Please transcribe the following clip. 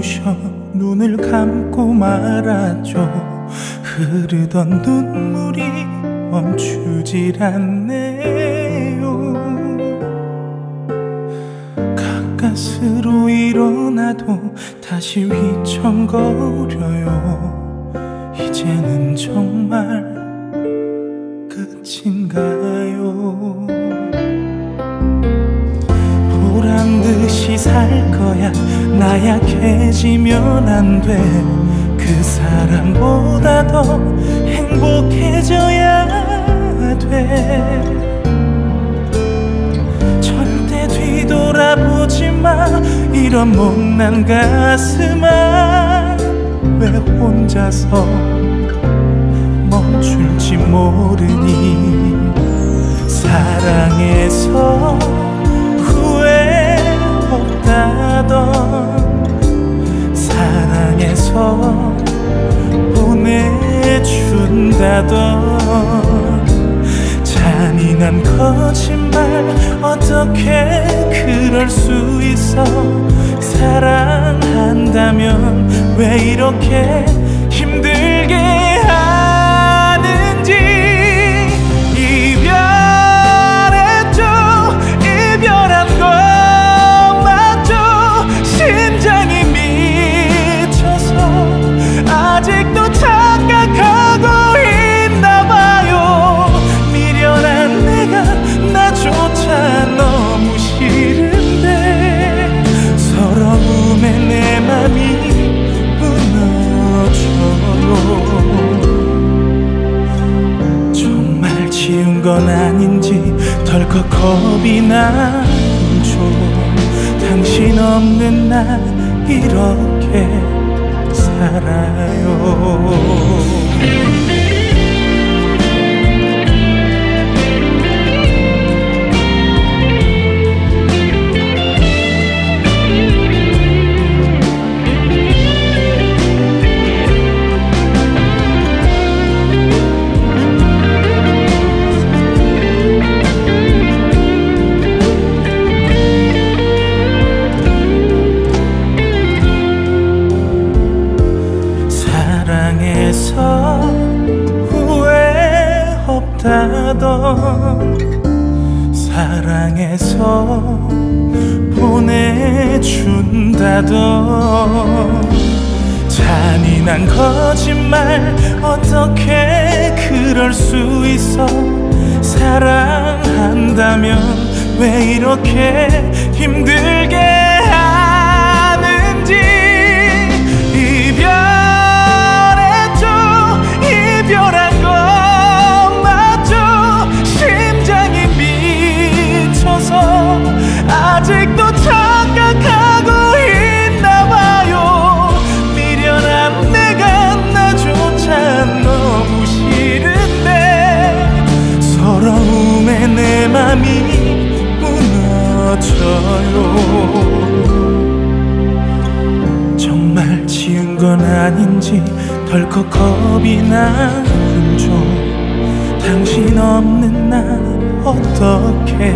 눈부셔. 눈을 감고 말았죠. 흐르던 눈물이 멈추질 않네요. 가까스로 일어나도 다시 휘청거려요. 이제는 정말 나 약해지면 안 돼. 그 사람보다 더 행복해져야 돼. 절대 뒤돌아보지 마. 이런 못난 가슴아. 왜 혼자서 멈출지 모르니. 사랑해서 보내준다던 잔인한 거짓말. 어떻게 그럴 수 있어? 사랑한다면 왜 이렇게 건 아닌지 덜컥 겁이 나죠 당신 없는 날 이렇게 살아요 사랑해서 보내준다던 잔인한 거짓말 어떻게 그럴 수 있어? 사랑한다면 왜 이렇게 힘들게 무너져요. 정말 지은 건 아닌지 덜컥 겁이 나죠 당신 없는 날 어떻게